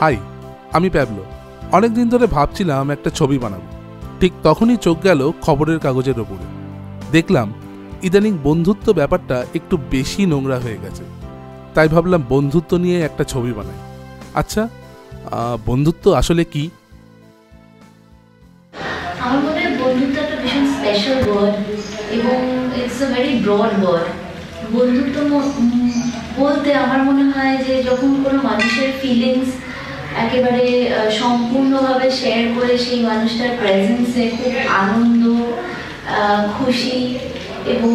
High, আমি Pablo. অনেক দিন ধরে ভাবছিলাম একটা ছবি বানাবো। ঠিক তখনই চোখ গেল খবরের কাগজের ওপরে। দেখলাম, ইদানিং বন্ধুত্ব ব্যাপারটা একটু বেশি নোংরা হয়ে গেছে। তাই ভাবলাম বন্ধুত্ব নিয়ে একটা ছবি বানাই। আচ্ছা বন্ধুত্ব আসলে কি? বন্ধুত্ব বলতে আমার মনে হয় যে যখন কোনো মানুষের ফিলিংস একেবারে সম্পূর্ণভাবে শেয়ার করে সেই মানুষটার প্রেজেন্সে খুব আনন্দ খুশি এবং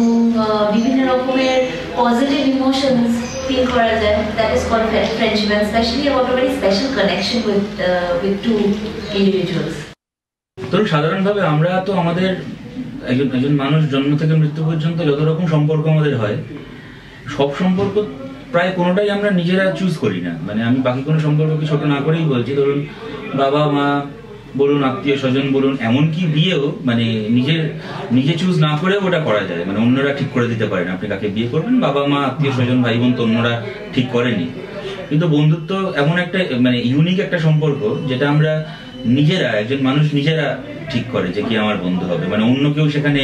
বিভিন্ন রকমের পজিটিভ ইমোশনস ফিল করা যায়। That is call friendship and specially about very special connection with with two individuals ধরুন, সাধারণভাবে আমরা তো আমাদের একজন একজন মানুষ জন্ম থেকে মৃত্যু পর্যন্ত যত রকম সম্পর্ক আমাদের হয়, সব সম্পর্ক প্রায় কোনোটাই আমরা নিজেরা চুজ করি না। মানে আমি বাকি কোনো সম্পর্ককে ছোট না করেই বলছি। ধরুন, বাবা, মা বলুন, আত্মীয় স্বজন বলুন, এমনকি বিয়েও মানে নিজের, নিজে চুজ না করেও ওটা করা যায়। মানে অন্যরা ঠিক করে দিতে পারেন আপনি কাকে বিয়ে করবেন? বাবা, মা, আত্মীয় স্বজন ভাই বোন তো অন্যরা ঠিক করেনি। কিন্তু বন্ধুত্ব এমন একটা মানে ইউনিক একটা সম্পর্ক যেটা আমরা নিজেরা, একজন মানুষ নিজেরা ঠিক করে যে কি আমার বন্ধু হবে। মানে অন্য কেউ সেখানে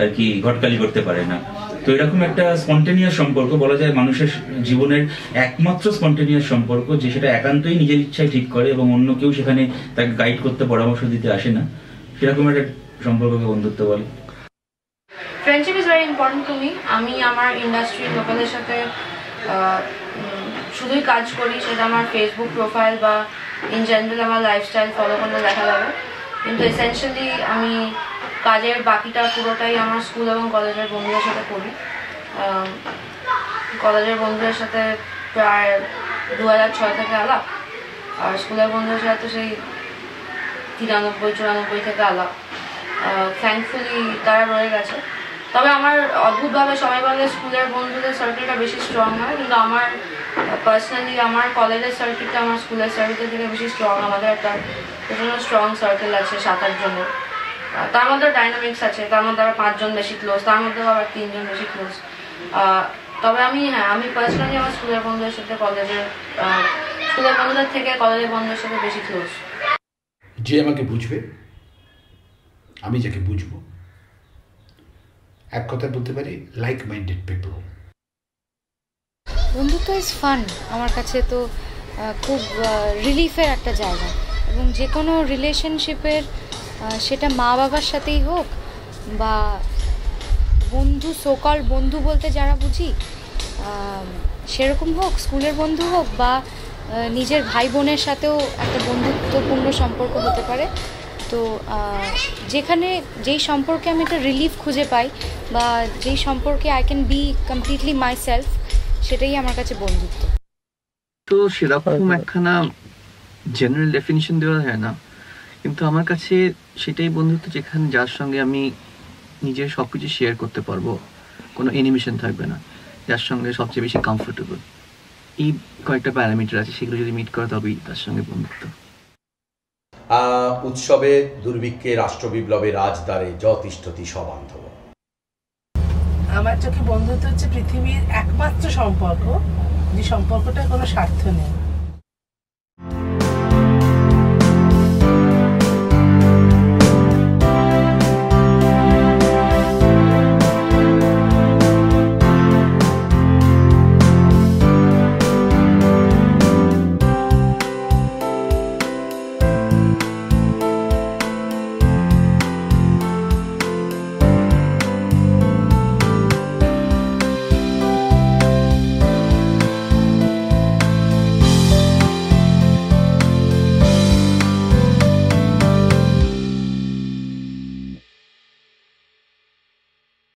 আর কি ঘটকালি করতে পারে না। তো এরকম একটা স্পন্টেনিয়াস সম্পর্ক বলা যায় মানুষের জীবনের একমাত্র স্পন্টেনিয়াস সম্পর্ক যে সেটা একান্তই নিজের ইচ্ছায় ঠিক করে এবং অন্য কেউ সেখানে তাকে গাইড করতে পরামর্শ দিতে আসে না। সেরকম একটা সম্পর্ককে বন্ধুত্ব বলে। Friendship is very important to me আমি আমার ইন্ডাস্ট্রির লোকেদের সাথে শুধুই কাজ করি, সেটা আমার ফেসবুক প্রোফাইল বা ইন জেনারেল আমার লাইফস্টাইল ফলো করলে দেখা যাবে। কিন্তু এসেনশিয়ালি আমি কাজের বাকিটা পুরোটাই আমার স্কুল এবং কলেজের বন্ধুদের সাথে করি। কলেজের বন্ধুদের সাথে প্রায় দু হাজার ছয় থেকে আলাপ আর স্কুলের বন্ধুদের সাথে সেই তিরানব্বই চুরানব্বই থেকে আলাপ। থ্যাঙ্কফুলি তারা রয়ে গেছে। তবে আমার অদ্ভুতভাবে সবাই বলে স্কুলের বন্ধুদের সার্কেলটা বেশি স্ট্রং হয় কিন্তু আমার পার্সোনালি আমার কলেজের সার্কিটটা আমার স্কুলের সার্কেল থেকে বেশি স্ট্রং আমাদের একটা প্রচণ্ড স্ট্রং সার্কেল আছে সাত আট জনের আহ, তার মধ্যে ডাইনামিক্স আছে তার মধ্যে আবার পাঁচজন বেশি ক্লোজ তার মধ্যে আবার তিনজন বেশি ক্লোজ তবে আমি হ্যাঁ আমি পার্সোনালি আমার স্কুলের বন্ধুদের সাথে কলেজের আহ, স্কুলের বন্ধুদের থেকে কলেজের বন্ধুদের সাথে বেশি ক্লোজ যে আমাকে বুঝবে আমি যাকে বুঝব এক কথায় বলতে পারি লাইক মাইন্ডেড পিপল বন্ধুত্ব ইজ ফান আমার কাছে তো খুব রিলিফের একটা জায়গা। এবং যে কোনো রিলেশনশিপের সেটা মা বাবার সাথেই হোক বা বন্ধু সোকল বন্ধু বলতে যারা বুঝি সেরকম হোক স্কুলের বন্ধু হোক বা নিজের ভাই বোনের সাথেও একটা বন্ধুত্বপূর্ণ সম্পর্ক হতে পারে। তো যেখানে যেই সম্পর্কে আমি একটা রিলিফ খুঁজে পাই বা যেই সম্পর্কে I can be completely myself সেটাই আমার কাছে বন্ধুত্ব। তো সেরকম একখানা জেনারেল ডেফিনিশন দেওয়া যায় না? কিন্তু আমার কাছে সেটাই বন্ধুত্ব যেখানে যার সঙ্গে আমি নিজের সব কিছু শেয়ার করতে পারব কোনো এনিমেশন থাকবে না যার সঙ্গে সবচেয়ে বেশি কমফোর্টেবল এই কয়েকটা প্যারামিটার আছে সেগুলো যদি মিট করে তবেই তার সঙ্গে বন্ধুত্ব। আহ, উৎসবে দুর্ভিক্ষে রাষ্ট্রবিপ্লবে রাজদ্বারে যতিষ্ঠতি সবান্ধব আমার চোখে বন্ধুত্ব হচ্ছে পৃথিবীর একমাত্র সম্পর্ক যে সম্পর্কটা কোনো স্বার্থ নেই।